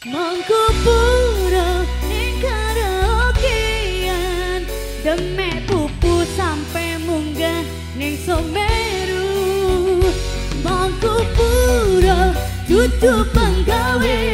Mangkupura ning karaokean. Demek pupu sampe munggah ning someru Mangkupura tutup penggawean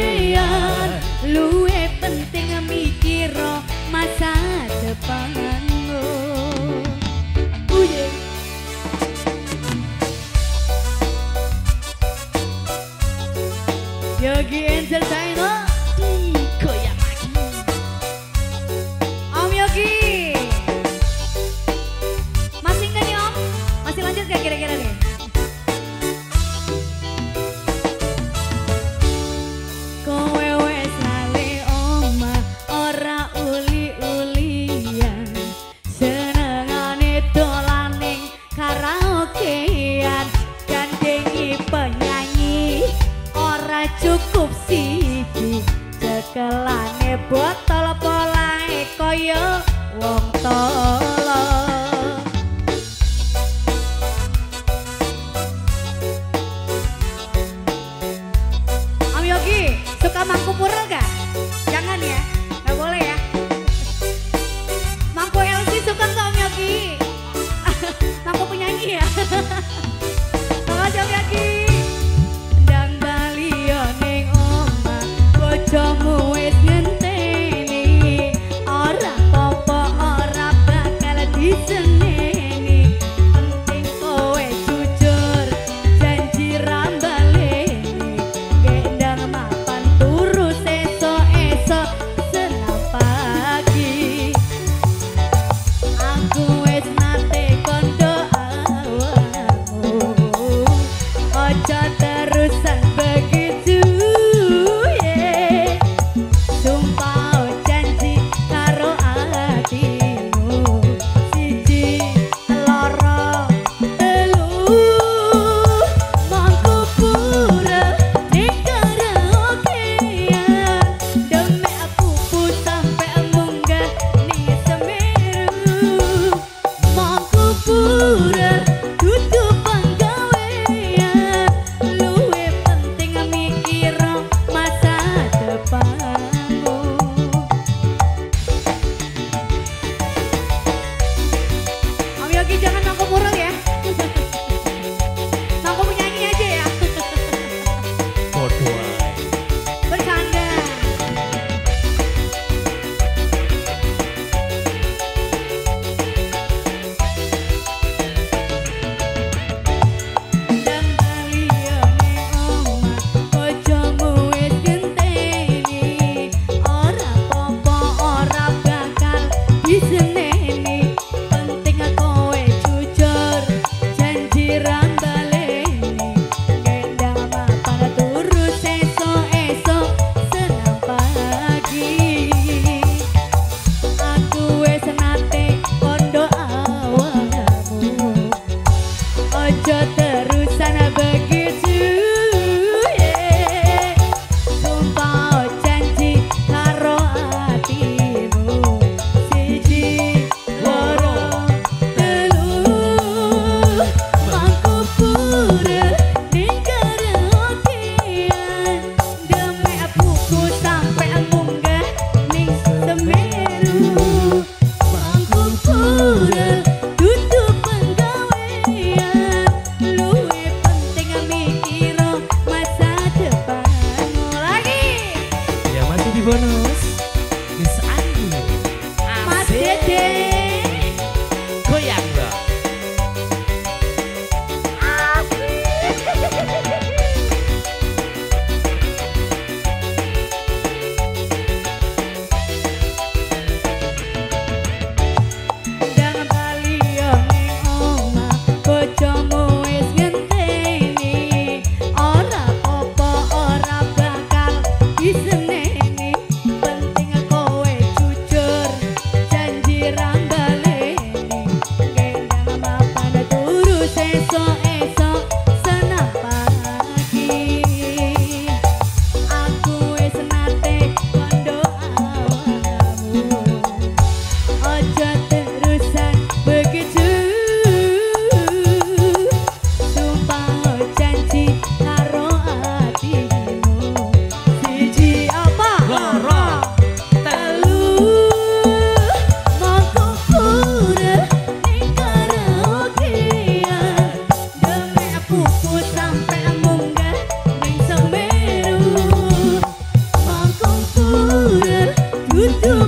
Don't wait Ojo terus sana begitu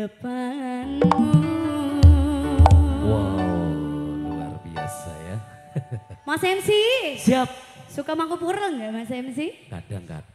depanmu Wow, luar biasa ya. Mas MC Siap. suka mangkuk pura nggak Mas MC Kadang-kadang.